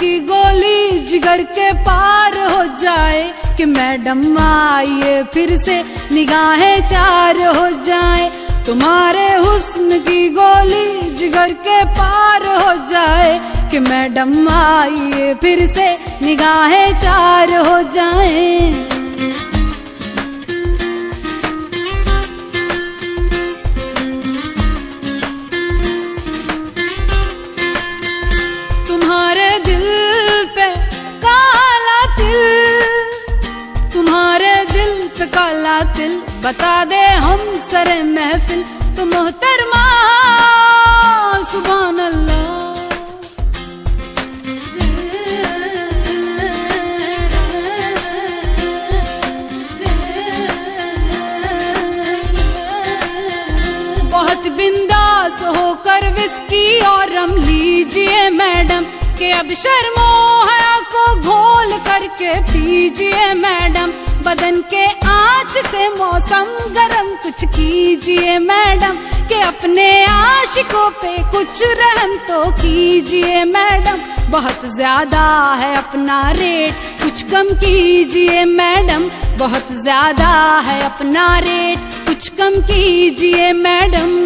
की गोली जिगर के पार हो जाए कि मैडम आइए फिर से निगाहें चार हो जाए। तुम्हारे हुस्न की गोली जिगर के पार हो जाए कि मैडम आइए फिर से निगाहें चार हो जाएँ। तुम्हारे दिल पे काला तिल, तुम्हारे दिल पे काला तिल। बता दे हम सरे महफिल तो मोहतरमा सुबह बहुत बिंदास होकर विस्की और रम लीजिए। अब शर्मो हया को घोल करके, पीजिए मैडम, बदन के आँच से मौसम गरम कुछ कीजिए मैडम, के अपने आशिकों पे कुछ रहम तो कीजिए मैडम, बहुत ज़्यादा है अपना रेट कुछ कम कीजिए मैडम, बहुत ज़्यादा है अपना रेट कुछ कम कीजिए मैडम।